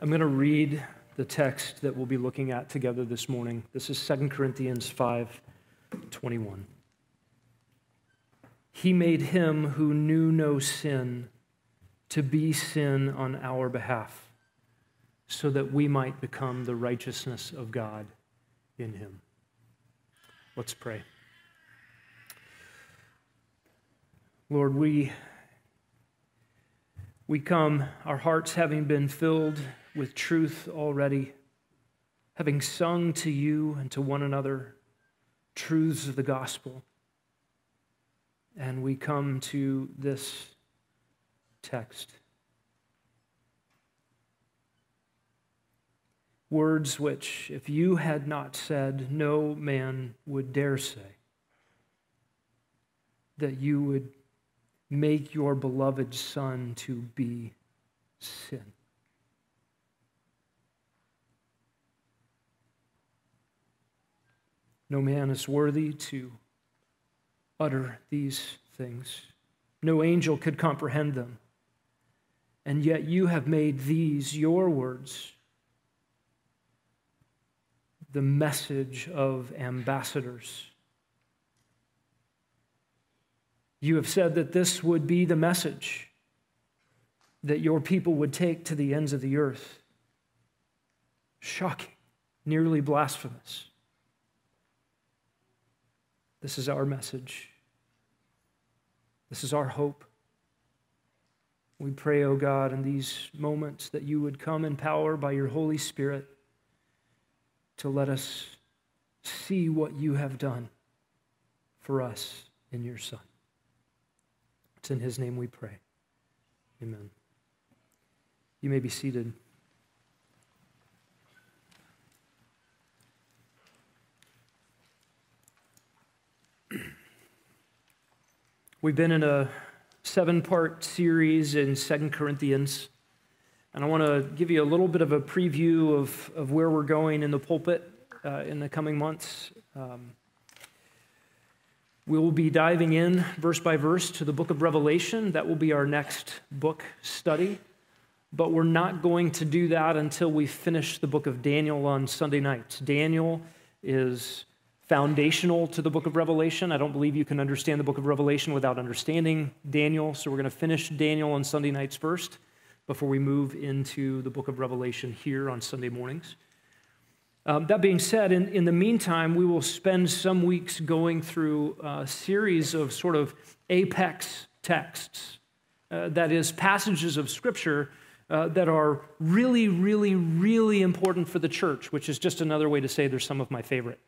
I'm going to read the text that we'll be looking at together this morning. This is 2 Corinthians 5 21. He made him who knew no sin to be sin on our behalf, so that we might become the righteousness of God in him. Let's pray. Lord, we, we come, our hearts having been filled with truth already, having sung to you and to one another truths of the gospel. And we come to this text. Words which, if you had not said, no man would dare say. That you would make your beloved Son to be sin. No man is worthy to utter these things. No angel could comprehend them. And yet you have made these your words the message of ambassadors. You have said that this would be the message that your people would take to the ends of the earth. Shocking, nearly blasphemous. This is our message. This is our hope. We pray, O oh God, in these moments that you would come in power by your Holy Spirit to let us see what you have done for us in your Son. It's in his name we pray. Amen. You may be seated. We've been in a seven part series in Second Corinthians, and I want to give you a little bit of a preview of, of where we're going in the pulpit uh, in the coming months. Um, we will be diving in verse by verse to the book of Revelation. That will be our next book study. But we're not going to do that until we finish the book of Daniel on Sunday nights. Daniel is foundational to the book of Revelation. I don't believe you can understand the book of Revelation without understanding Daniel. So we're going to finish Daniel on Sunday nights first before we move into the book of Revelation here on Sunday mornings. Um, that being said, in, in the meantime, we will spend some weeks going through a series of sort of apex texts. Uh, that is, passages of Scripture uh, that are really, really, really important for the church, which is just another way to say they're some of my favorite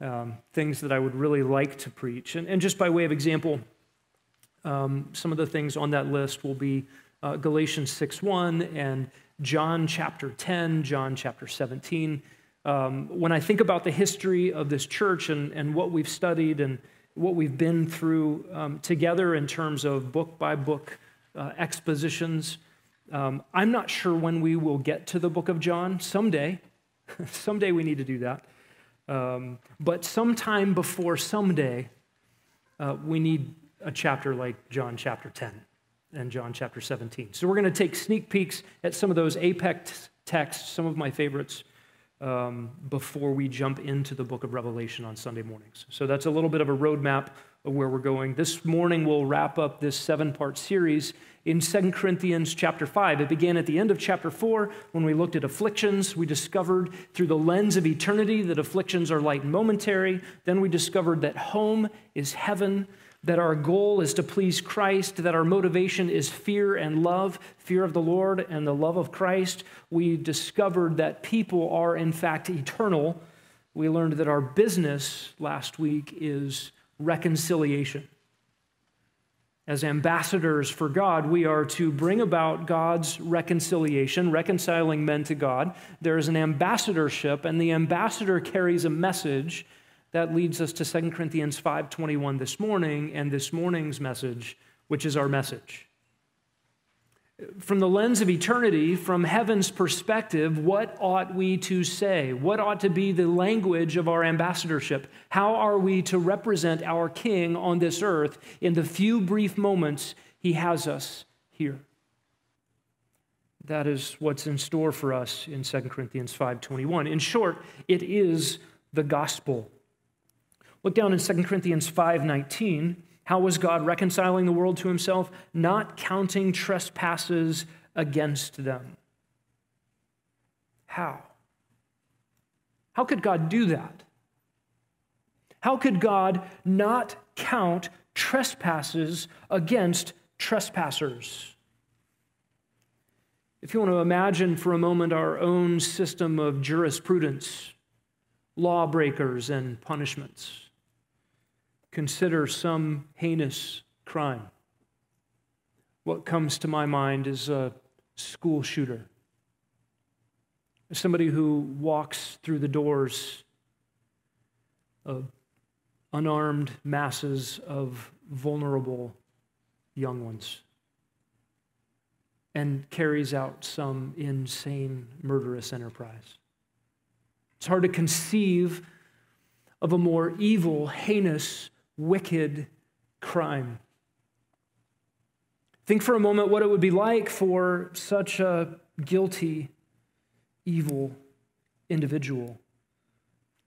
um, things that I would really like to preach. And, and just by way of example, um, some of the things on that list will be uh, Galatians 6.1 and John chapter 10, John chapter 17. Um, when I think about the history of this church and, and what we've studied and what we've been through um, together in terms of book by book uh, expositions, um, I'm not sure when we will get to the book of John. Someday, someday we need to do that. Um, but sometime before someday, uh, we need a chapter like John chapter 10 and John chapter 17. So we're going to take sneak peeks at some of those apex texts, some of my favorites, um, before we jump into the book of Revelation on Sunday mornings. So that's a little bit of a roadmap of where we're going. This morning we'll wrap up this seven part series in 2 Corinthians chapter 5. It began at the end of chapter 4 when we looked at afflictions. We discovered through the lens of eternity that afflictions are light and momentary. Then we discovered that home is heaven, that our goal is to please Christ, that our motivation is fear and love, fear of the Lord and the love of Christ. We discovered that people are, in fact, eternal. We learned that our business last week is reconciliation. As ambassadors for God, we are to bring about God's reconciliation, reconciling men to God. There is an ambassadorship, and the ambassador carries a message that leads us to 2 Corinthians 5:21 this morning and this morning's message, which is our message from the lens of eternity, from heaven's perspective, what ought we to say? What ought to be the language of our ambassadorship? How are we to represent our King on this earth in the few brief moments he has us here? that is what's in store for us in 2 Corinthians 5:21. In short, it is the gospel. Look down in 2 Corinthians 5:19. How was God reconciling the world to himself? Not counting trespasses against them. How? How could God do that? How could God not count trespasses against trespassers? If you want to imagine for a moment our own system of jurisprudence, lawbreakers, and punishments, consider some heinous crime. What comes to my mind is a school shooter, somebody who walks through the doors of unarmed masses of vulnerable young ones and carries out some insane murderous enterprise. It's hard to conceive of a more evil, heinous, wicked crime. Think for a moment what it would be like for such a guilty, evil individual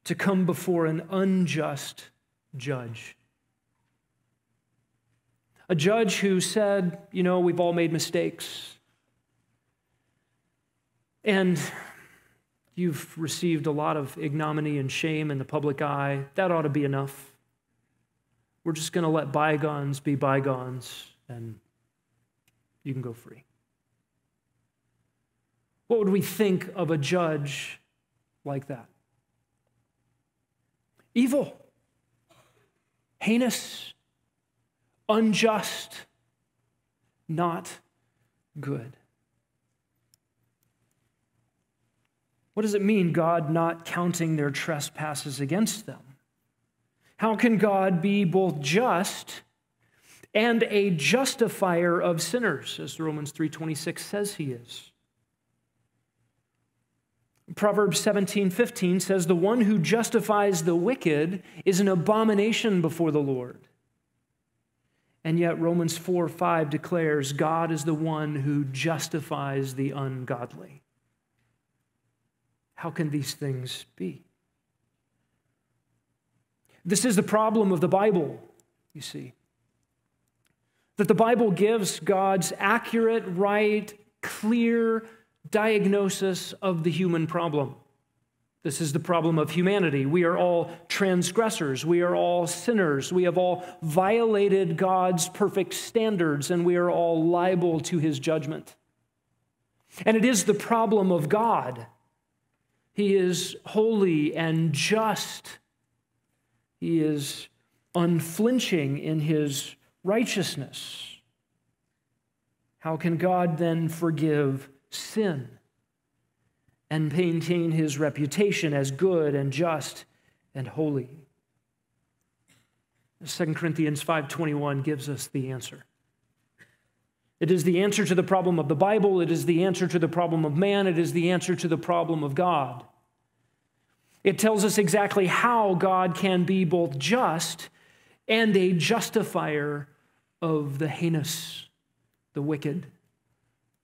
to come before an unjust judge. A judge who said, You know, we've all made mistakes. And you've received a lot of ignominy and shame in the public eye. That ought to be enough. We're just going to let bygones be bygones and you can go free. What would we think of a judge like that? Evil, heinous, unjust, not good. What does it mean, God not counting their trespasses against them? How can God be both just and a justifier of sinners, as Romans 3:26 says he is? Proverbs 17:15 says, The one who justifies the wicked is an abomination before the Lord. And yet, Romans 4, 5 declares God is the one who justifies the ungodly. How can these things be? This is the problem of the Bible, you see. That the Bible gives God's accurate, right, clear diagnosis of the human problem. This is the problem of humanity. We are all transgressors. We are all sinners. We have all violated God's perfect standards, and we are all liable to his judgment. And it is the problem of God he is holy and just. He is unflinching in his righteousness. How can God then forgive sin and maintain his reputation as good and just and holy? 2 Corinthians 5:21 gives us the answer. It is the answer to the problem of the Bible. It is the answer to the problem of man. It is the answer to the problem of God. It tells us exactly how God can be both just and a justifier of the heinous, the wicked,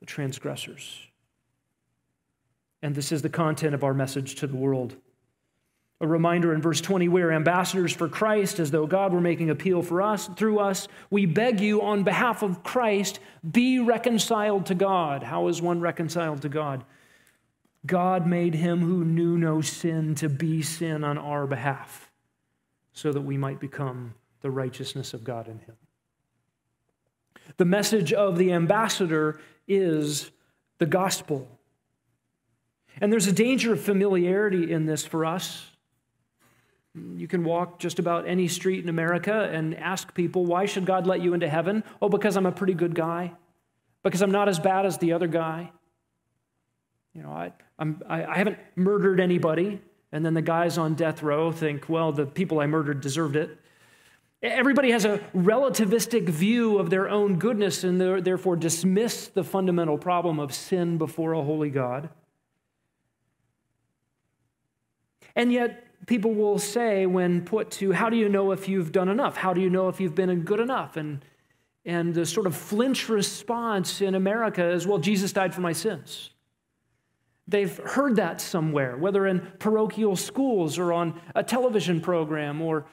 the transgressors. And this is the content of our message to the world. A reminder in verse 20 we are ambassadors for Christ, as though God were making appeal for us through us. We beg you on behalf of Christ, be reconciled to God. How is one reconciled to God? God made him who knew no sin to be sin on our behalf, so that we might become the righteousness of God in him. The message of the ambassador is the gospel. And there's a danger of familiarity in this for us. You can walk just about any street in America and ask people, why should God let you into heaven? Oh, because I'm a pretty good guy. Because I'm not as bad as the other guy. You know, I, I'm, I, I haven't murdered anybody. And then the guys on death row think, well, the people I murdered deserved it. Everybody has a relativistic view of their own goodness and therefore dismiss the fundamental problem of sin before a holy God. And yet, people will say, when put to, how do you know if you've done enough? How do you know if you've been good enough? And And the sort of flinch response in America is, well, Jesus died for my sins. They've heard that somewhere, whether in parochial schools or on a television program, or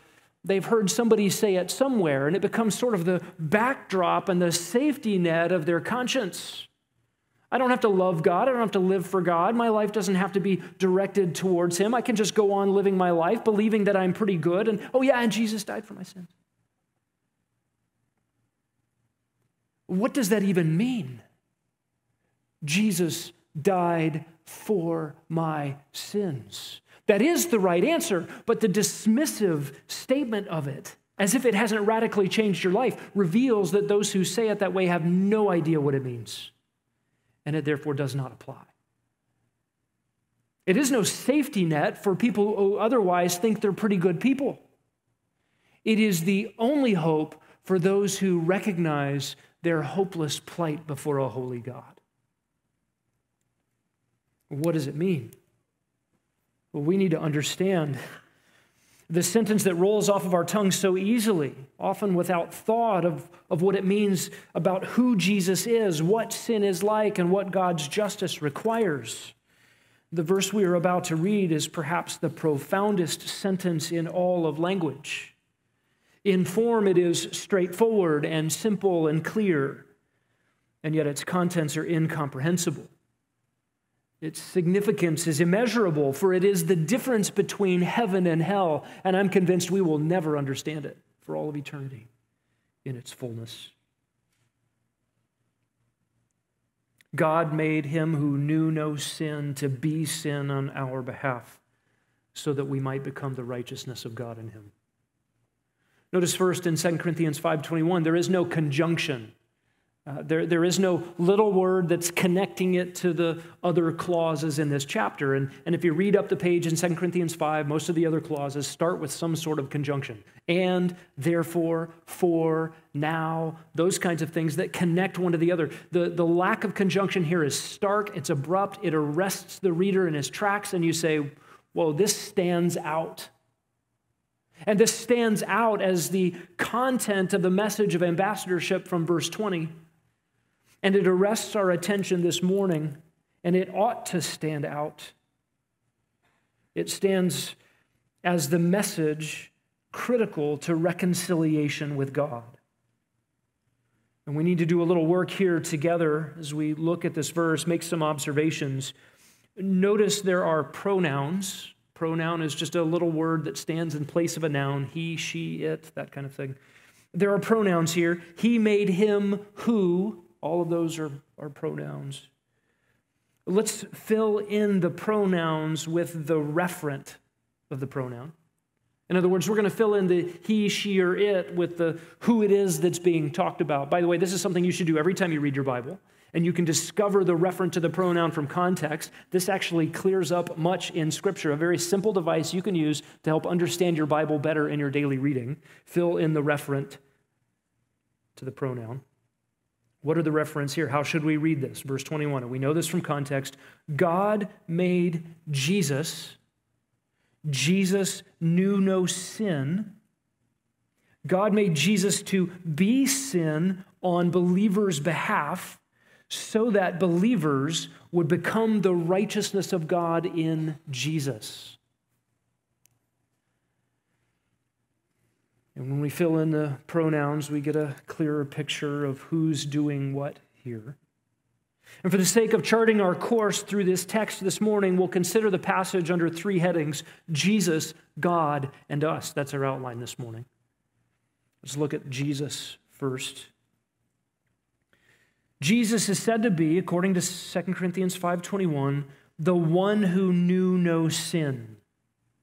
they've heard somebody say it somewhere, and it becomes sort of the backdrop and the safety net of their conscience. I don't have to love God. I don't have to live for God. My life doesn't have to be directed towards Him. I can just go on living my life believing that I'm pretty good. And oh, yeah, and Jesus died for my sins. What does that even mean? Jesus died for my sins. That is the right answer, but the dismissive statement of it, as if it hasn't radically changed your life, reveals that those who say it that way have no idea what it means and it therefore does not apply. It is no safety net for people who otherwise think they're pretty good people. It is the only hope for those who recognize their hopeless plight before a holy God. What does it mean? Well, we need to understand the sentence that rolls off of our tongue so easily, often without thought of, of what it means about who Jesus is, what sin is like, and what God's justice requires. The verse we are about to read is perhaps the profoundest sentence in all of language. In form, it is straightforward and simple and clear, and yet its contents are incomprehensible. Its significance is immeasurable, for it is the difference between heaven and hell, and I'm convinced we will never understand it for all of eternity in its fullness. God made him who knew no sin to be sin on our behalf so that we might become the righteousness of God in him. Notice first in 2 Corinthians 5:21 there is no conjunction uh, there, there is no little word that's connecting it to the other clauses in this chapter. And, and if you read up the page in 2 Corinthians 5, most of the other clauses start with some sort of conjunction. And, therefore, for, now, those kinds of things that connect one to the other. The, the lack of conjunction here is stark, it's abrupt, it arrests the reader in his tracks, and you say, whoa, this stands out. And this stands out as the content of the message of ambassadorship from verse 20. And it arrests our attention this morning, and it ought to stand out. It stands as the message critical to reconciliation with God. And we need to do a little work here together as we look at this verse, make some observations. Notice there are pronouns. Pronoun is just a little word that stands in place of a noun he, she, it, that kind of thing. There are pronouns here. He made him who all of those are, are pronouns. Let's fill in the pronouns with the referent of the pronoun. In other words, we're going to fill in the he, she, or it with the who it is that's being talked about. By the way, this is something you should do every time you read your Bible, and you can discover the referent to the pronoun from context. This actually clears up much in Scripture, a very simple device you can use to help understand your Bible better in your daily reading. Fill in the referent to the pronoun. What are the reference here? How should we read this? Verse 21. And we know this from context. God made Jesus. Jesus knew no sin. God made Jesus to be sin on believers' behalf so that believers would become the righteousness of God in Jesus. And when we fill in the pronouns, we get a clearer picture of who's doing what here. And for the sake of charting our course through this text this morning, we'll consider the passage under three headings Jesus, God, and us. That's our outline this morning. Let's look at Jesus first. Jesus is said to be, according to 2 Corinthians 5:21, the one who knew no sin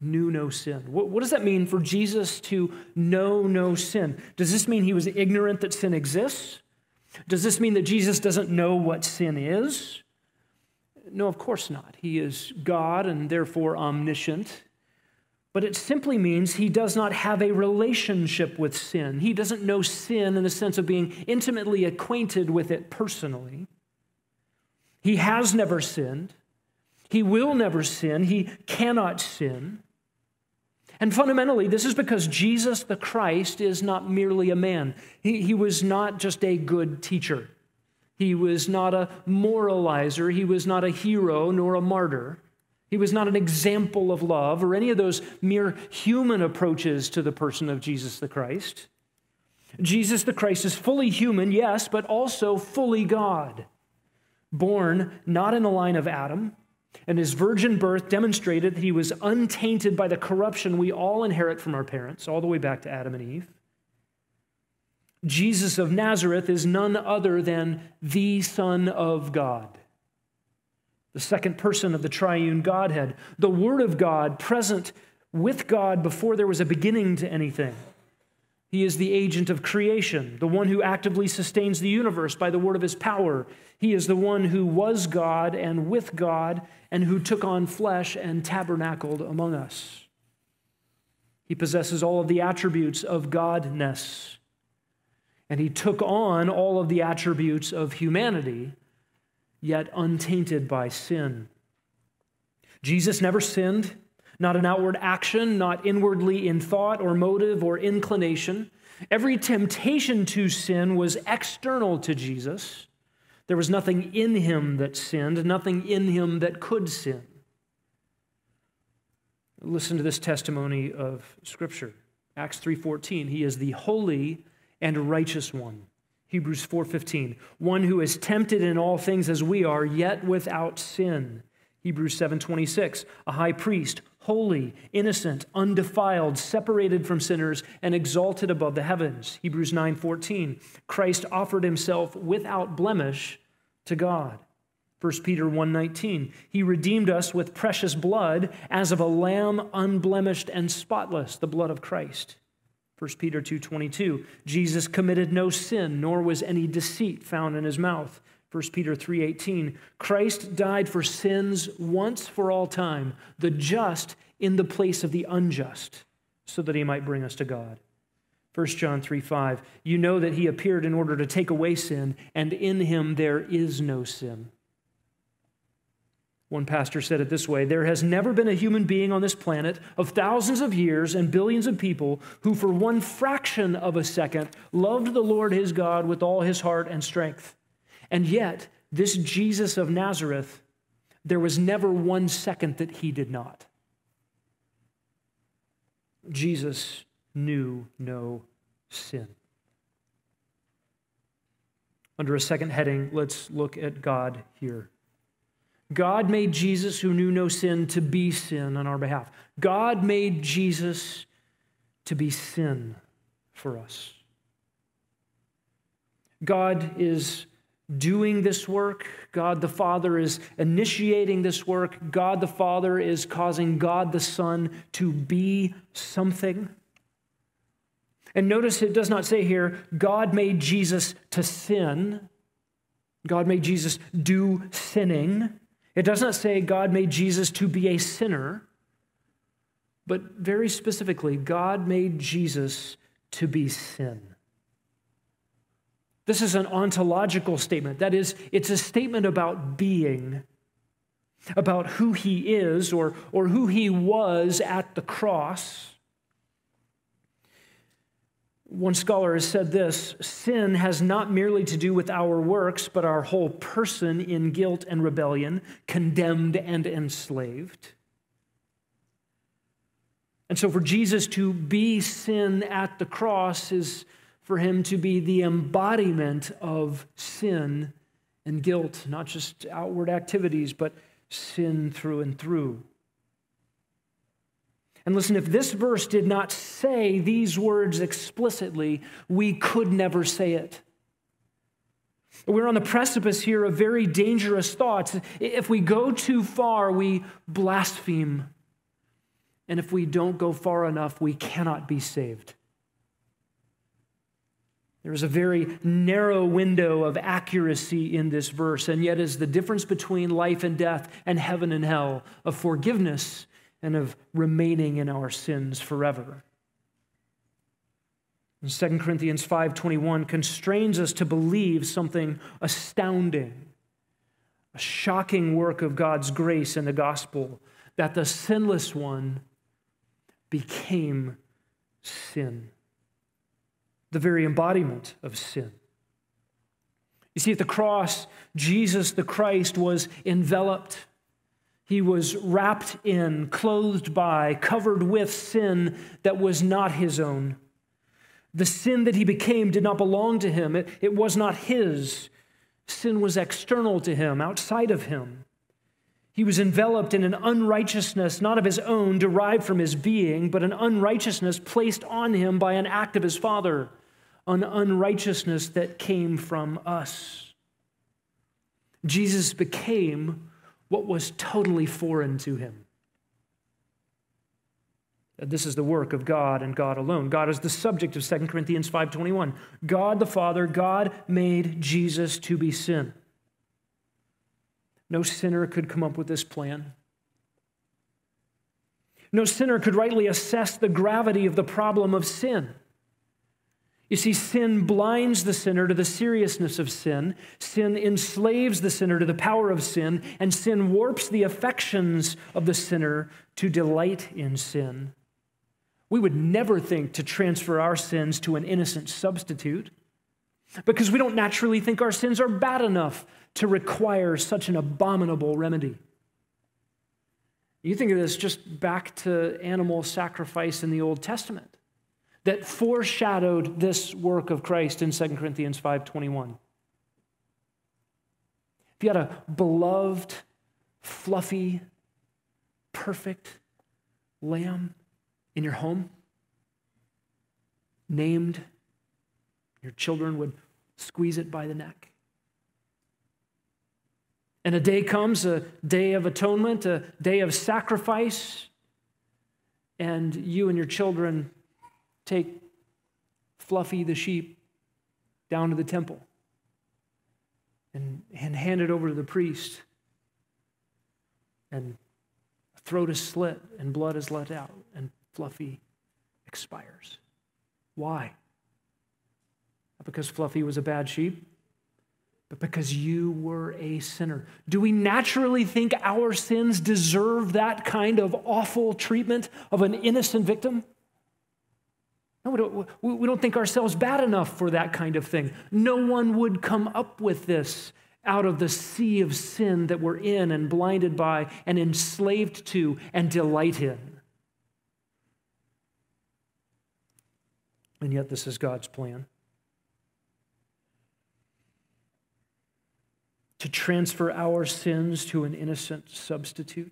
knew no sin. What, what, does that mean for Jesus to know no sin? Does this mean he was ignorant that sin exists? Does this mean that Jesus doesn't know what sin is? No, of course not. He is God and therefore omniscient. But it simply means he does not have a relationship with sin. He doesn't know sin in the sense of being intimately acquainted with it personally. He has never sinned. He will never sin. He cannot sin. And fundamentally, this is because Jesus the Christ is not merely a man. He, he was not just a good teacher. He was not a moralizer. He was not a hero nor a martyr. He was not an example of love or any of those mere human approaches to the person of Jesus the Christ. Jesus the Christ is fully human, yes, but also fully God. Born not in the line of Adam, and his virgin birth demonstrated that he was untainted by the corruption we all inherit from our parents, all the way back to Adam and Eve. Jesus of Nazareth is none other than the Son of God, the second person of the triune Godhead, the Word of God present with God before there was a beginning to anything. He is the agent of creation, the one who actively sustains the universe by the word of his power. He is the one who was God and with God and who took on flesh and tabernacled among us. He possesses all of the attributes of Godness, and he took on all of the attributes of humanity, yet untainted by sin. Jesus never sinned not an outward action, not inwardly in thought or motive or inclination. Every temptation to sin was external to Jesus. There was nothing in him that sinned, nothing in him that could sin. Listen to this testimony of scripture. Acts 3:14, he is the holy and righteous one. Hebrews 4:15, one who is tempted in all things as we are, yet without sin. Hebrews 7:26, a high priest holy, innocent, undefiled, separated from sinners, and exalted above the heavens. Hebrews 9:14. Christ offered himself without blemish to God. 1 Peter 1:19. He redeemed us with precious blood as of a lamb unblemished and spotless, the blood of Christ. 1 Peter 2:22. Jesus committed no sin, nor was any deceit found in his mouth. 1 Peter 3:18 Christ died for sins once for all time the just in the place of the unjust so that he might bring us to God 1 John 3 5, you know that he appeared in order to take away sin, and in him there is no sin. One pastor said it this way There has never been a human being on this planet of thousands of years and billions of people who, for one fraction of a second, loved the Lord his God with all his heart and strength. And yet, this Jesus of Nazareth, there was never one second that he did not. Jesus knew no sin. Under a second heading, let's look at God here. God made Jesus, who knew no sin, to be sin on our behalf. God made Jesus to be sin for us. God is doing this work. God the Father is initiating this work. God the Father is causing God the Son to be something. And notice it does not say here, God made Jesus to sin. God made Jesus do sinning. It does not say God made Jesus to be a sinner. But very specifically, God made Jesus to be sin. This is an ontological statement. That is, it's a statement about being, about who he is or, or who he was at the cross. One scholar has said this sin has not merely to do with our works, but our whole person in guilt and rebellion, condemned and enslaved. And so, for Jesus to be sin at the cross is for him to be the embodiment of sin and guilt, not just outward activities, but sin through and through. And listen, if this verse did not say these words explicitly, we could never say it. We're on the precipice here of very dangerous thoughts. If we go too far, we blaspheme. And if we don't go far enough, we cannot be saved. There's a very narrow window of accuracy in this verse, and yet is the difference between life and death and heaven and hell, of forgiveness and of remaining in our sins forever. And 2 Corinthians 5:21 constrains us to believe something astounding, a shocking work of God's grace in the gospel, that the sinless one became sin, the very embodiment of sin. You see, at the cross, Jesus the Christ was enveloped. He was wrapped in, clothed by, covered with sin that was not his own. The sin that he became did not belong to him, it, it was not his. Sin was external to him, outside of him. He was enveloped in an unrighteousness not of his own, derived from his being, but an unrighteousness placed on him by an act of his Father, an unrighteousness that came from us. Jesus became what was totally foreign to him. This is the work of God and God alone. God is the subject of 2 Corinthians 5:21. God the Father, God made Jesus to be sin. No sinner could come up with this plan. No sinner could rightly assess the gravity of the problem of sin. You see, sin blinds the sinner to the seriousness of sin. Sin enslaves the sinner to the power of sin, and sin warps the affections of the sinner to delight in sin. We would never think to transfer our sins to an innocent substitute because we don't naturally think our sins are bad enough to require such an abominable remedy. You think of this just back to animal sacrifice in the Old Testament that foreshadowed this work of Christ in 2 Corinthians 5:21. If you had a beloved, fluffy, perfect lamb in your home, named, your children would squeeze it by the neck. And a day comes, a day of atonement, a day of sacrifice, and you and your children take Fluffy the sheep down to the temple and, and hand it over to the priest. And throat is slit and blood is let out, and Fluffy expires. Why? Not because Fluffy was a bad sheep, but because you were a sinner. Do we naturally think our sins deserve that kind of awful treatment of an innocent victim? No, we don't, we don't think ourselves bad enough for that kind of thing. No one would come up with this out of the sea of sin that we're in and blinded by and enslaved to and delight in. And yet, this is God's plan. to transfer our sins to an innocent substitute.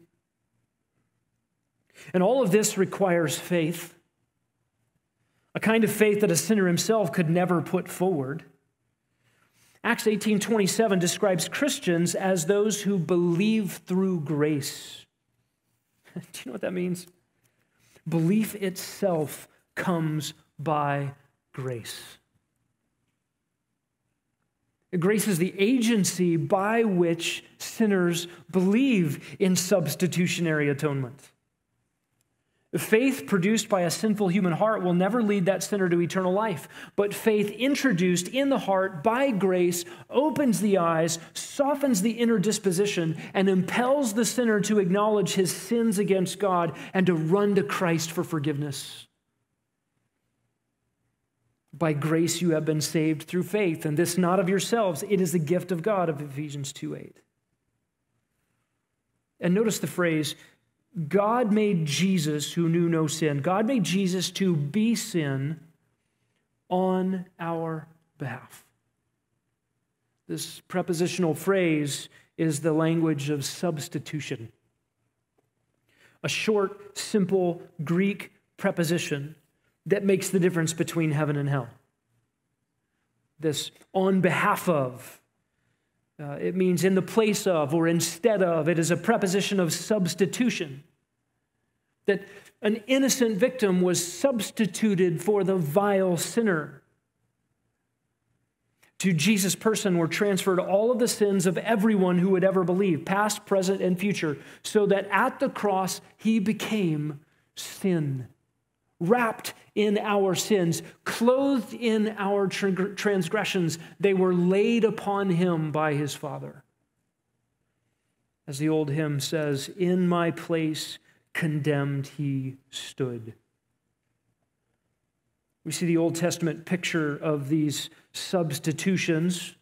And all of this requires faith, a kind of faith that a sinner himself could never put forward. Acts 18:27 describes Christians as those who believe through grace. Do you know what that means? Belief itself comes by grace. Grace is the agency by which sinners believe in substitutionary atonement. Faith produced by a sinful human heart will never lead that sinner to eternal life, but faith introduced in the heart by grace opens the eyes, softens the inner disposition, and impels the sinner to acknowledge his sins against God and to run to Christ for forgiveness. By grace you have been saved through faith, and this not of yourselves, it is the gift of God of Ephesians 2 8. And notice the phrase, God made Jesus who knew no sin. God made Jesus to be sin on our behalf. This prepositional phrase is the language of substitution. A short, simple Greek preposition that makes the difference between heaven and hell. This on behalf of, uh, it means in the place of or instead of. It is a preposition of substitution. That an innocent victim was substituted for the vile sinner. To Jesus' person were transferred all of the sins of everyone who would ever believe, past, present, and future, so that at the cross he became sin wrapped in our sins, clothed in our transgressions. They were laid upon him by his Father. As the old hymn says, In my place, condemned he stood. We see the Old Testament picture of these substitutions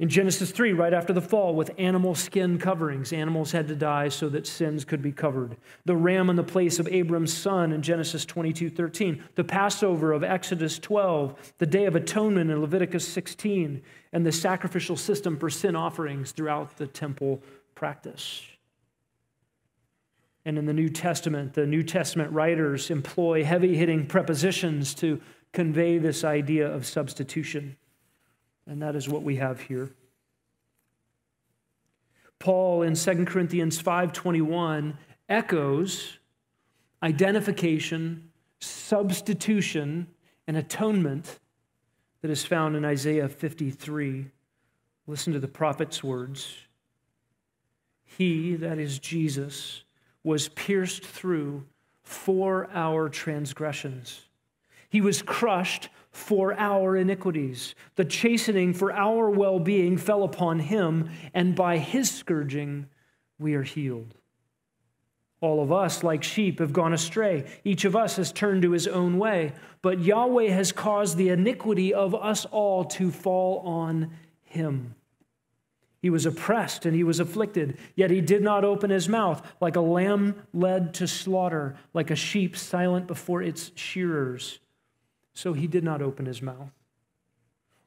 in Genesis 3, right after the fall, with animal skin coverings. Animals had to die so that sins could be covered. The ram in the place of Abram's son in Genesis 22 13. The Passover of Exodus 12. The Day of Atonement in Leviticus 16. And the sacrificial system for sin offerings throughout the temple practice. And in the New Testament, the New Testament writers employ heavy hitting prepositions to convey this idea of substitution. And that is what we have here. Paul in 2 Corinthians 5:21 echoes identification, substitution, and atonement that is found in Isaiah 53. Listen to the prophet's words. He, that is Jesus, was pierced through for our transgressions. He was crushed for our iniquities. The chastening for our well being fell upon him, and by his scourging we are healed. All of us, like sheep, have gone astray. Each of us has turned to his own way, but Yahweh has caused the iniquity of us all to fall on him. He was oppressed and he was afflicted, yet he did not open his mouth, like a lamb led to slaughter, like a sheep silent before its shearers so he did not open his mouth.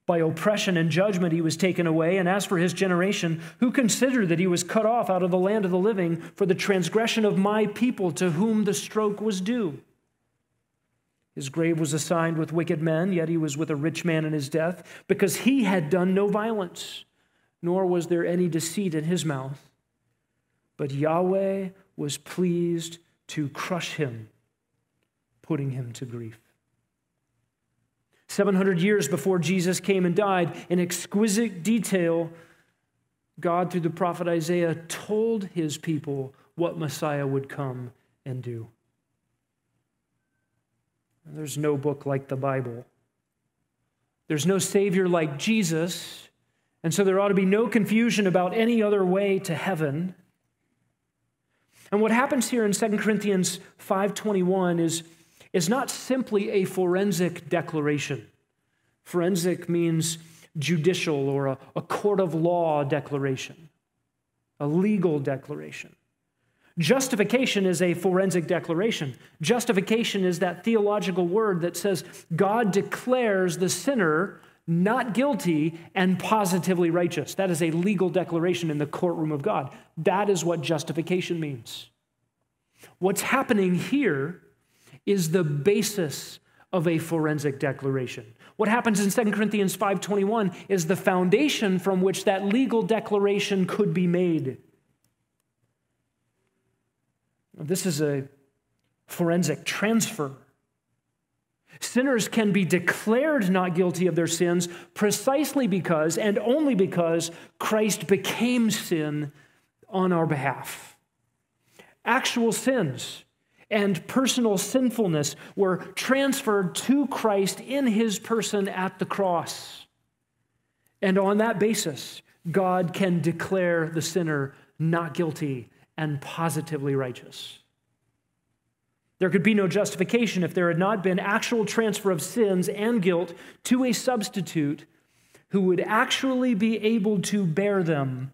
By oppression and judgment he was taken away. And as for his generation, who considered that he was cut off out of the land of the living for the transgression of my people to whom the stroke was due? His grave was assigned with wicked men, yet he was with a rich man in his death, because he had done no violence, nor was there any deceit in his mouth. But Yahweh was pleased to crush him, putting him to grief. 700 years before Jesus came and died, in exquisite detail, God, through the prophet Isaiah, told his people what Messiah would come and do. There's no book like the Bible. There's no Savior like Jesus, and so there ought to be no confusion about any other way to heaven. And what happens here in 2 Corinthians 5:21 is is not simply a forensic declaration. Forensic means judicial or a, a court of law declaration, a legal declaration. Justification is a forensic declaration. Justification is that theological word that says God declares the sinner not guilty and positively righteous. That is a legal declaration in the courtroom of God. That is what justification means. What's happening here is the basis of a forensic declaration. What happens in 2 Corinthians 5:21 is the foundation from which that legal declaration could be made. This is a forensic transfer. Sinners can be declared not guilty of their sins precisely because and only because Christ became sin on our behalf. Actual sins and personal sinfulness were transferred to Christ in his person at the cross. And on that basis, God can declare the sinner not guilty and positively righteous. There could be no justification if there had not been actual transfer of sins and guilt to a substitute who would actually be able to bear them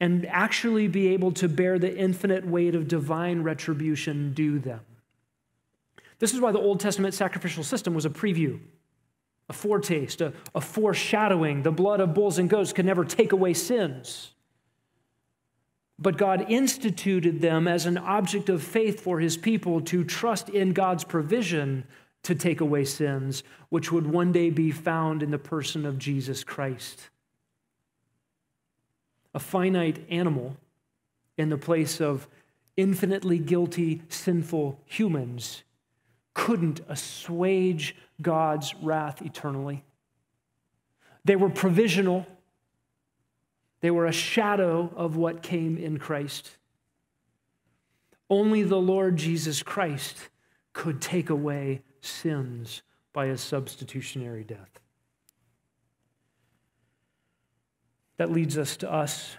and actually be able to bear the infinite weight of divine retribution due them. This is why the Old Testament sacrificial system was a preview, a foretaste, a, a foreshadowing. The blood of bulls and goats could never take away sins. But God instituted them as an object of faith for his people to trust in God's provision to take away sins, which would one day be found in the person of Jesus Christ a finite animal in the place of infinitely guilty, sinful humans couldn't assuage God's wrath eternally. They were provisional, they were a shadow of what came in Christ. Only the Lord Jesus Christ could take away sins by a substitutionary death. That leads us to us.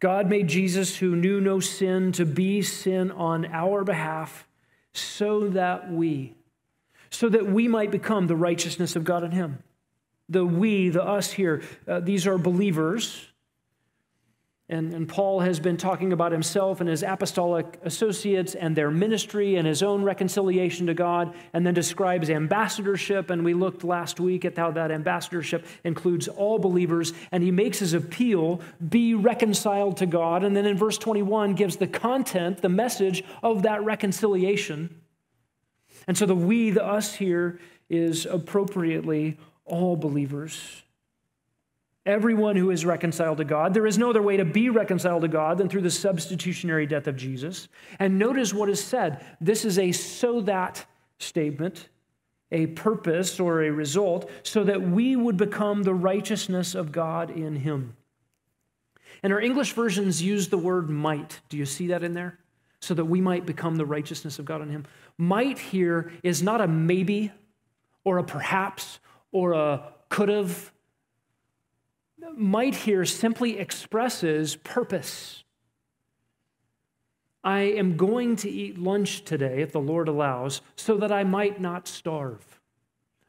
God made Jesus, who knew no sin, to be sin on our behalf, so that we, so that we might become the righteousness of God in him. The we, the us here, uh, these are believers and, and Paul has been talking about himself and his apostolic associates and their ministry and his own reconciliation to God, and then describes ambassadorship. And we looked last week at how that ambassadorship includes all believers. And he makes his appeal be reconciled to God. And then in verse 21 gives the content, the message of that reconciliation. And so the we, the us here, is appropriately all believers. Everyone who is reconciled to God. There is no other way to be reconciled to God than through the substitutionary death of Jesus. And notice what is said. This is a so that statement, a purpose or a result, so that we would become the righteousness of God in Him. And our English versions use the word might. Do you see that in there? So that we might become the righteousness of God in Him. Might here is not a maybe or a perhaps or a could have might here simply expresses purpose. I am going to eat lunch today, if the Lord allows, so that I might not starve.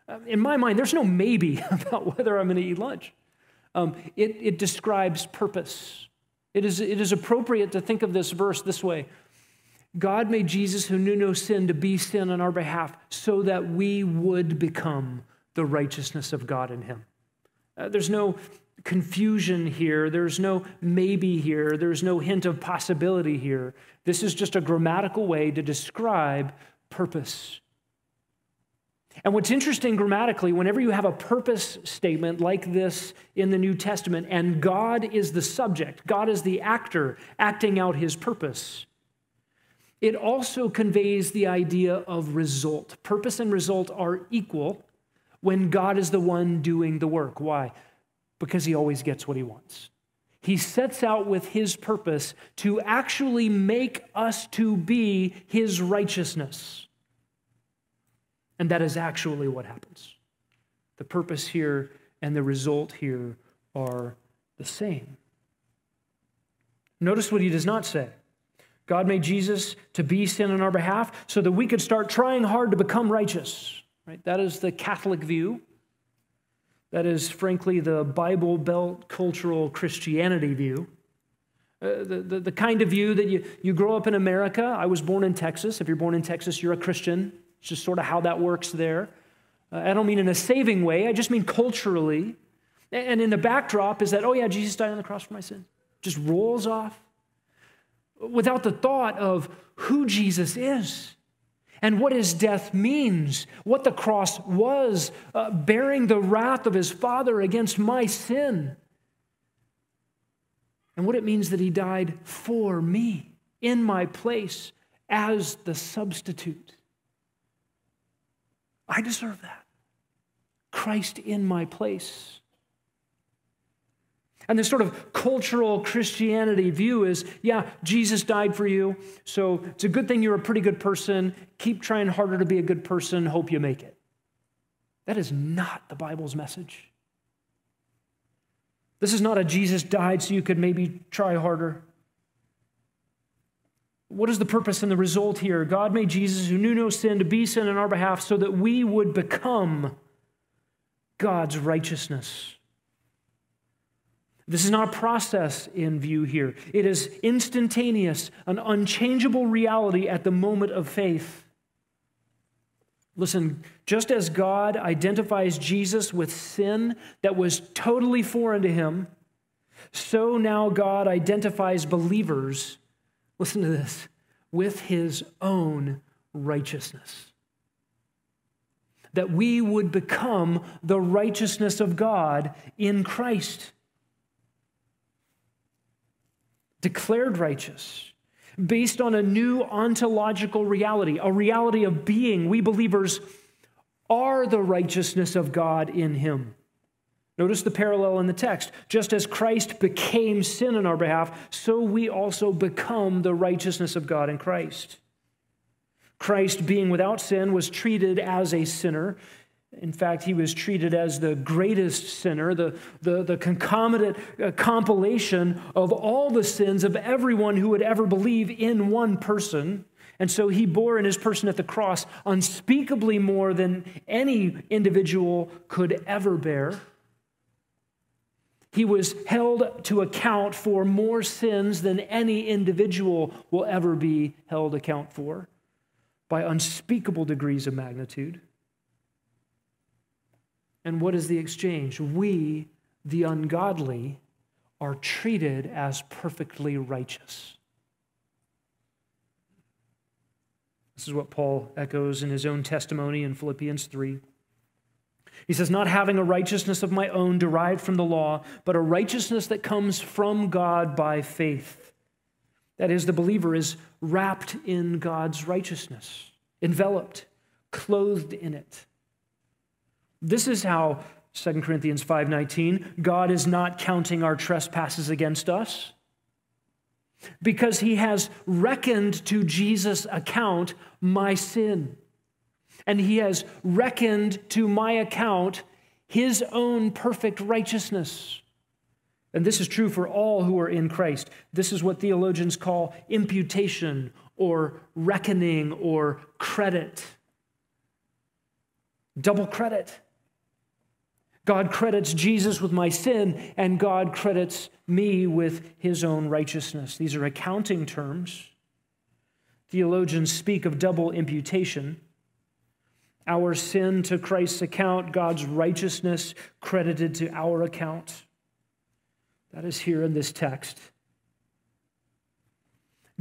Uh, in my mind, there's no maybe about whether I'm going to eat lunch. Um, it, it describes purpose. It is, it is appropriate to think of this verse this way God made Jesus, who knew no sin, to be sin on our behalf so that we would become the righteousness of God in him. Uh, there's no confusion here. There's no maybe here. There's no hint of possibility here. This is just a grammatical way to describe purpose. And what's interesting grammatically, whenever you have a purpose statement like this in the New Testament, and God is the subject, God is the actor acting out his purpose, it also conveys the idea of result. Purpose and result are equal when God is the one doing the work. Why? Because he always gets what he wants. He sets out with his purpose to actually make us to be his righteousness. And that is actually what happens. The purpose here and the result here are the same. Notice what he does not say. God made Jesus to be sin on our behalf so that we could start trying hard to become righteous. Right? That is the Catholic view. That is, frankly, the Bible Belt cultural Christianity view. Uh, the, the, the, kind of view that you, you grow up in America. I was born in Texas. If you're born in Texas, you're a Christian. It's just sort of how that works there. Uh, I don't mean in a saving way, I just mean culturally. And in the backdrop is that, oh, yeah, Jesus died on the cross for my sin. Just rolls off without the thought of who Jesus is and what his death means, what the cross was, uh, bearing the wrath of his Father against my sin, and what it means that he died for me in my place as the substitute. I deserve that. Christ in my place. And this sort of cultural Christianity view is yeah, Jesus died for you, so it's a good thing you're a pretty good person. Keep trying harder to be a good person, hope you make it. That is not the Bible's message. This is not a Jesus died so you could maybe try harder. What is the purpose and the result here? God made Jesus, who knew no sin, to be sin on our behalf so that we would become God's righteousness. This is not a process in view here. It is instantaneous, an unchangeable reality at the moment of faith. Listen, just as God identifies Jesus with sin that was totally foreign to him, so now God identifies believers, listen to this, with his own righteousness. That we would become the righteousness of God in Christ declared righteous based on a new ontological reality, a reality of being. We believers are the righteousness of God in Him. Notice the parallel in the text. Just as Christ became sin on our behalf, so we also become the righteousness of God in Christ. Christ, being without sin, was treated as a sinner in fact, he was treated as the greatest sinner, the, the, the concomitant uh, compilation of all the sins of everyone who would ever believe in one person. And so he bore in his person at the cross unspeakably more than any individual could ever bear. He was held to account for more sins than any individual will ever be held account for by unspeakable degrees of magnitude. And what is the exchange? We, the ungodly, are treated as perfectly righteous. This is what Paul echoes in his own testimony in Philippians 3. He says, Not having a righteousness of my own derived from the law, but a righteousness that comes from God by faith. That is, the believer is wrapped in God's righteousness, enveloped, clothed in it. This is how 2 Corinthians 5:19 God is not counting our trespasses against us because he has reckoned to Jesus' account my sin. And he has reckoned to my account his own perfect righteousness. And this is true for all who are in Christ. This is what theologians call imputation or reckoning or credit. Double credit. God credits Jesus with my sin, and God credits me with his own righteousness. These are accounting terms. Theologians speak of double imputation. Our sin to Christ's account, God's righteousness credited to our account. That is here in this text.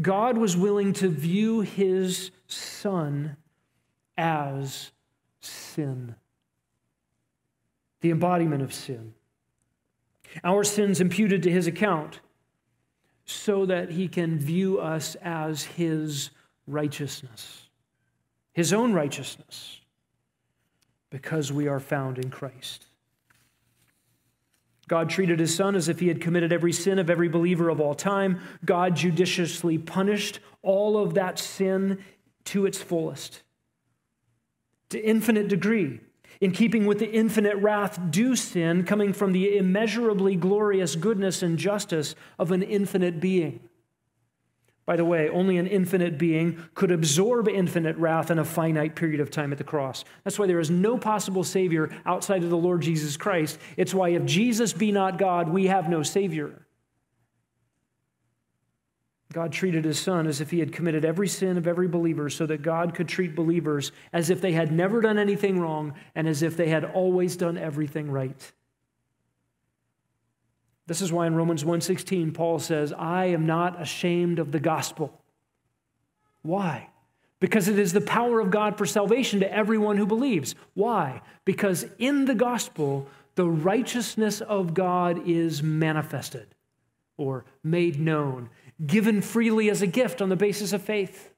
God was willing to view his son as sin the embodiment of sin. Our sins imputed to his account so that he can view us as his righteousness, his own righteousness, because we are found in Christ. God treated his son as if he had committed every sin of every believer of all time. God judiciously punished all of that sin to its fullest, to infinite degree in keeping with the infinite wrath due sin coming from the immeasurably glorious goodness and justice of an infinite being. By the way, only an infinite being could absorb infinite wrath in a finite period of time at the cross. That's why there is no possible Savior outside of the Lord Jesus Christ. It's why if Jesus be not God, we have no Savior. God treated his son as if he had committed every sin of every believer so that God could treat believers as if they had never done anything wrong and as if they had always done everything right. This is why in Romans 1:16 Paul says, "I am not ashamed of the gospel." Why? Because it is the power of God for salvation to everyone who believes. Why? Because in the gospel the righteousness of God is manifested or made known given freely as a gift on the basis of faith.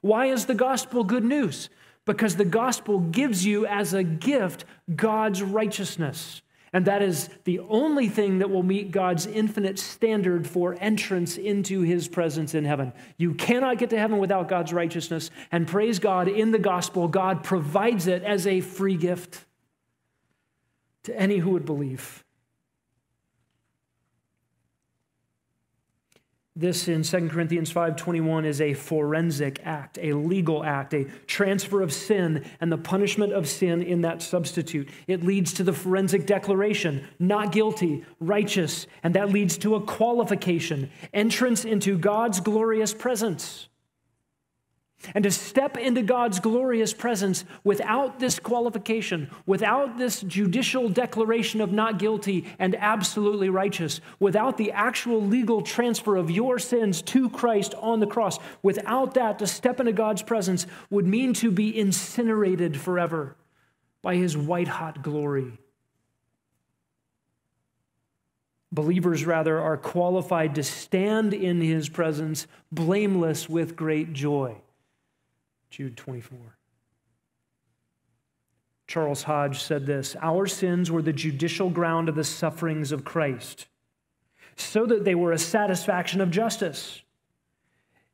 Why is the gospel good news? Because the gospel gives you as a gift God's righteousness. And that is the only thing that will meet God's infinite standard for entrance into his presence in heaven. You cannot get to heaven without God's righteousness. And praise God, in the gospel, God provides it as a free gift to any who would believe. This in 2 Corinthians 5:21 is a forensic act, a legal act, a transfer of sin and the punishment of sin in that substitute. It leads to the forensic declaration, not guilty, righteous, and that leads to a qualification, entrance into God's glorious presence. And to step into God's glorious presence without this qualification, without this judicial declaration of not guilty and absolutely righteous, without the actual legal transfer of your sins to Christ on the cross, without that, to step into God's presence would mean to be incinerated forever by his white hot glory. Believers, rather, are qualified to stand in his presence blameless with great joy. Jude 24. Charles Hodge said this Our sins were the judicial ground of the sufferings of Christ, so that they were a satisfaction of justice.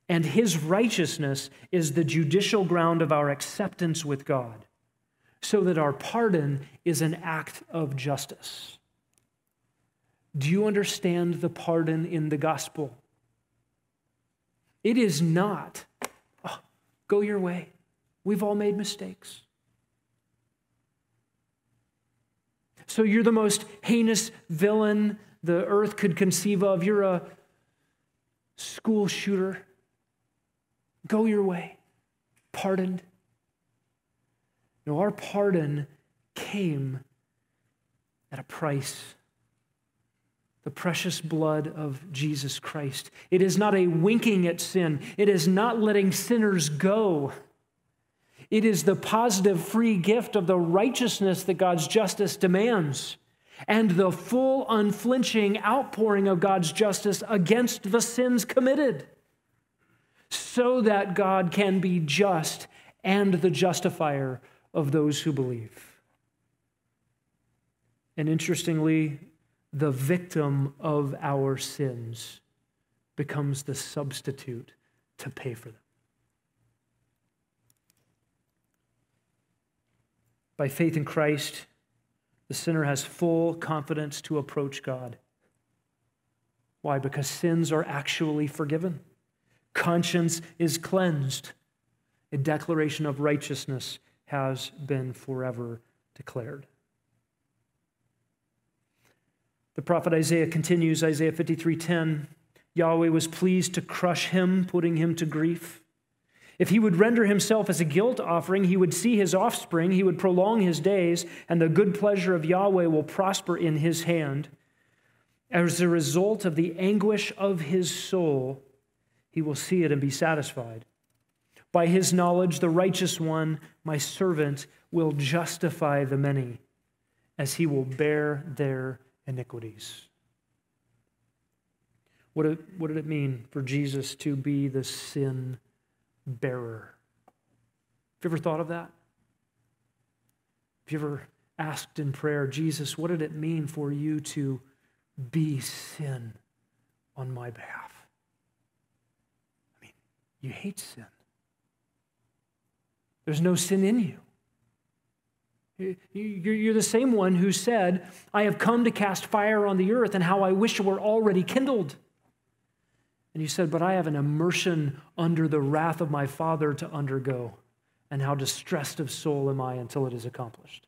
And his righteousness is the judicial ground of our acceptance with God, so that our pardon is an act of justice. Do you understand the pardon in the gospel? It is not Go your way. We've all made mistakes. So you're the most heinous villain the earth could conceive of. You're a school shooter. Go your way. Pardoned. No, our pardon came at a price the precious blood of Jesus Christ. It is not a winking at sin, it is not letting sinners go. It is the positive free gift of the righteousness that God's justice demands and the full, unflinching outpouring of God's justice against the sins committed, so that God can be just and the justifier of those who believe. And interestingly, the victim of our sins becomes the substitute to pay for them. By faith in Christ, the sinner has full confidence to approach God. Why? Because sins are actually forgiven, conscience is cleansed, a declaration of righteousness has been forever declared. The prophet Isaiah continues, Isaiah 53:10, Yahweh was pleased to crush him, putting him to grief. If he would render himself as a guilt offering, he would see his offspring, he would prolong his days, and the good pleasure of Yahweh will prosper in his hand. As a result of the anguish of his soul, he will see it and be satisfied. By his knowledge, the righteous one, my servant, will justify the many, as he will bear their iniquities. What did, what did it mean for Jesus to be the sin bearer? Have you ever thought of that? Have you ever asked in prayer, Jesus, what did it mean for you to be sin on my behalf? I mean, you hate sin. There's no sin in you. You're the same one who said, I have come to cast fire on the earth, and how I wish it were already kindled. And you said, But I have an immersion under the wrath of my Father to undergo, and how distressed of soul am I until it is accomplished.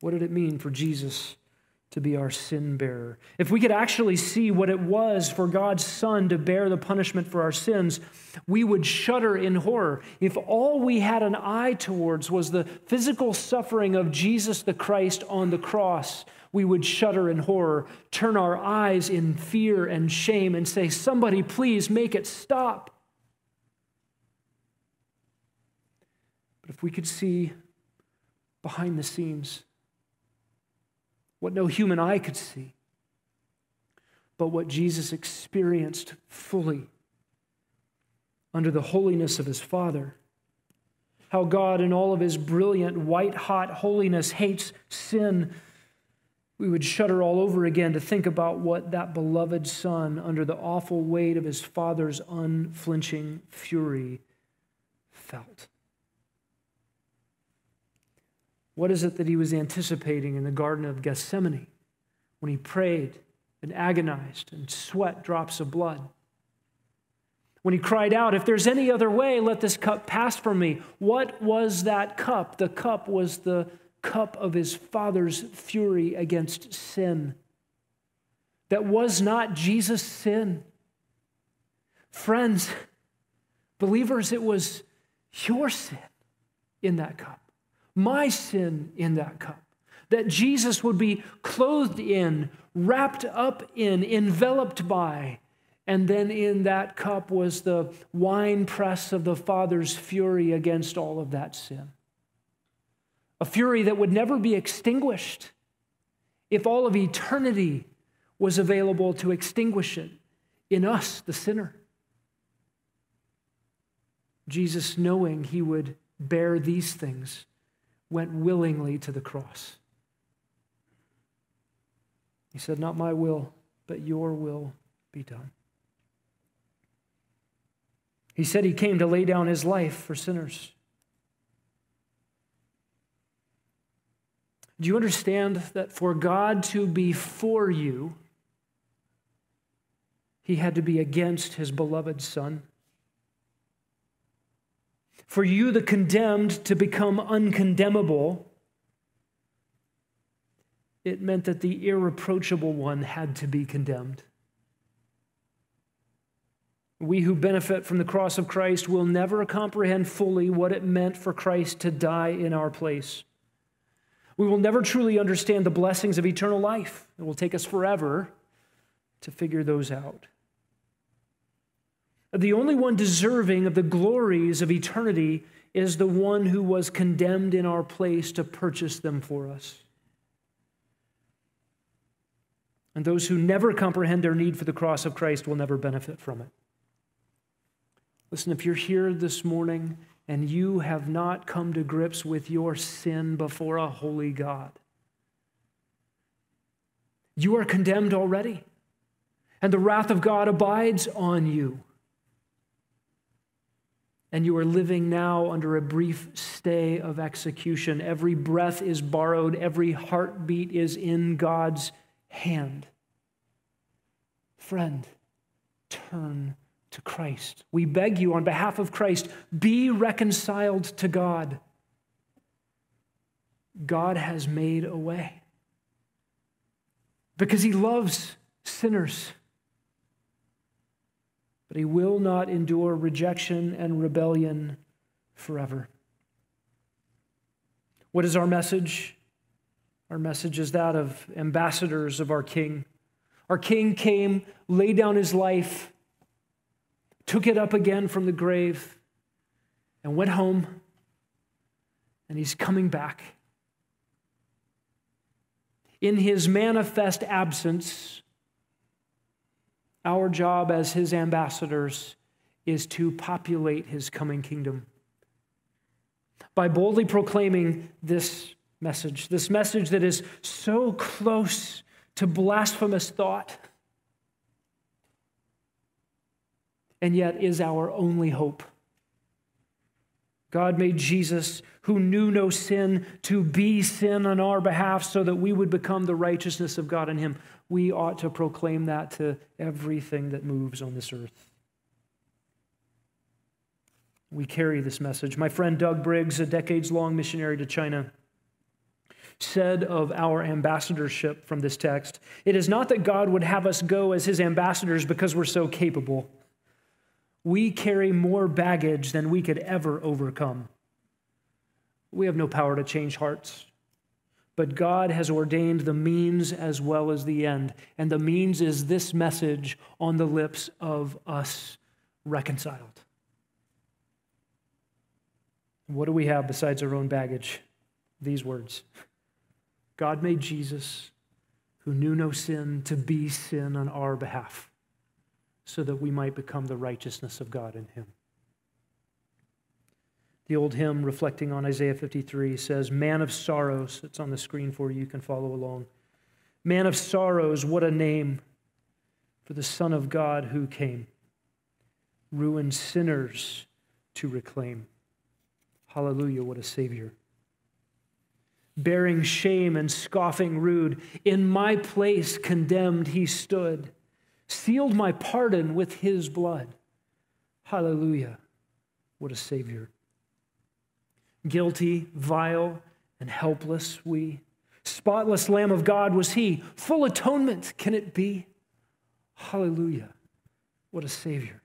What did it mean for Jesus to be our sin bearer. If we could actually see what it was for God's Son to bear the punishment for our sins, we would shudder in horror. If all we had an eye towards was the physical suffering of Jesus the Christ on the cross, we would shudder in horror, turn our eyes in fear and shame, and say, Somebody, please make it stop. But if we could see behind the scenes, what no human eye could see, but what Jesus experienced fully under the holiness of his Father. How God, in all of his brilliant, white hot holiness, hates sin. We would shudder all over again to think about what that beloved Son, under the awful weight of his Father's unflinching fury, felt. What is it that he was anticipating in the Garden of Gethsemane when he prayed and agonized and sweat drops of blood? When he cried out, If there's any other way, let this cup pass from me. What was that cup? The cup was the cup of his father's fury against sin. That was not Jesus' sin. Friends, believers, it was your sin in that cup my sin in that cup. That Jesus would be clothed in, wrapped up in, enveloped by, and then in that cup was the wine press of the Father's fury against all of that sin. A fury that would never be extinguished if all of eternity was available to extinguish it in us, the sinner. Jesus, knowing he would bear these things, went willingly to the cross. He said, Not my will, but your will be done. He said he came to lay down his life for sinners. Do you understand that for God to be for you, he had to be against his beloved Son? For you, the condemned, to become uncondemnable, it meant that the irreproachable one had to be condemned. We who benefit from the cross of Christ will never comprehend fully what it meant for Christ to die in our place. We will never truly understand the blessings of eternal life. It will take us forever to figure those out. The only one deserving of the glories of eternity is the one who was condemned in our place to purchase them for us. And those who never comprehend their need for the cross of Christ will never benefit from it. Listen, if you're here this morning and you have not come to grips with your sin before a holy God, you are condemned already, and the wrath of God abides on you. And you are living now under a brief stay of execution. Every breath is borrowed, every heartbeat is in God's hand. Friend, turn to Christ. We beg you on behalf of Christ, be reconciled to God. God has made a way because he loves sinners. But he will not endure rejection and rebellion forever. What is our message? Our message is that of ambassadors of our King. Our King came, laid down his life took it up again from the grave, and went home. And he's coming back. In his manifest absence, our job as his ambassadors is to populate his coming kingdom. By boldly proclaiming this message, this message that is so close to blasphemous thought and yet is our only hope. God made Jesus, who knew no sin, to be sin on our behalf so that we would become the righteousness of God in him. We ought to proclaim that to everything that moves on this earth. We carry this message. My friend Doug Briggs, a decades long missionary to China, said of our ambassadorship from this text it is not that God would have us go as his ambassadors because we're so capable we carry more baggage than we could ever overcome. We have no power to change hearts, but God has ordained the means as well as the end. And the means is this message on the lips of us reconciled. What do we have besides our own baggage? These words God made Jesus, who knew no sin, to be sin on our behalf so that we might become the righteousness of God in him. The old hymn reflecting on Isaiah 53 says, Man of sorrows, it's on the screen for you, you can follow along. Man of sorrows, what a name for the Son of God who came, ruined sinners to reclaim. Hallelujah, what a Savior. Bearing shame and scoffing rude, in my place condemned he stood sealed my pardon with his blood. Hallelujah. What a Savior. Guilty, vile, and helpless we. Spotless Lamb of God was he. Full atonement can it be? Hallelujah. What a Savior.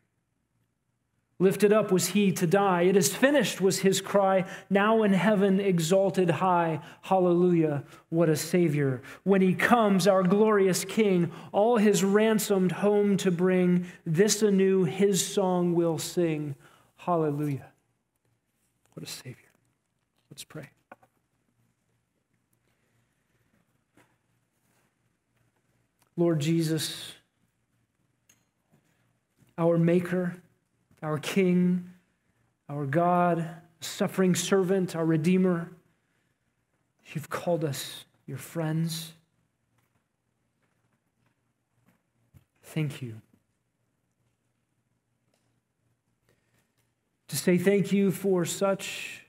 Lifted up was he to die. It is finished was his cry. Now in heaven exalted high. Hallelujah. What a Savior. When he comes, our glorious King, all his ransomed home to bring, this anew his song will sing. Hallelujah. What a Savior. Let's pray. Lord Jesus, our Maker, our King, our God, suffering servant, our Redeemer. You've called us your friends. Thank you. To say thank you for such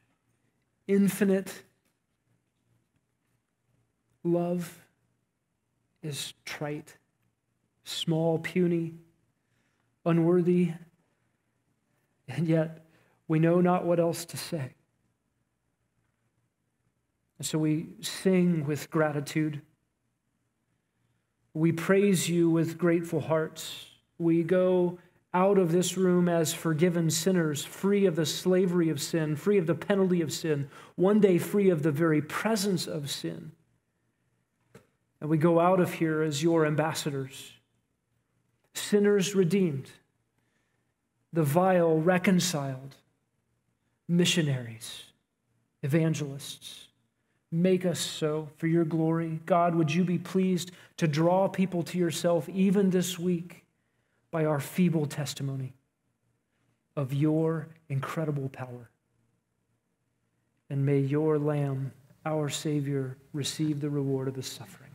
infinite love is trite, small, puny, unworthy and yet, We know not what else to say. And so we sing with gratitude. We praise you with grateful hearts. We go out of this room as forgiven sinners, free of the slavery of sin, free of the penalty of sin, one day free of the very presence of sin. And we go out of here as your ambassadors, sinners redeemed, the vile reconciled, missionaries, evangelists. Make us so for your glory. God, would you be pleased to draw people to yourself even this week by our feeble testimony of your incredible power? And may your Lamb, our Savior, receive the reward of his suffering.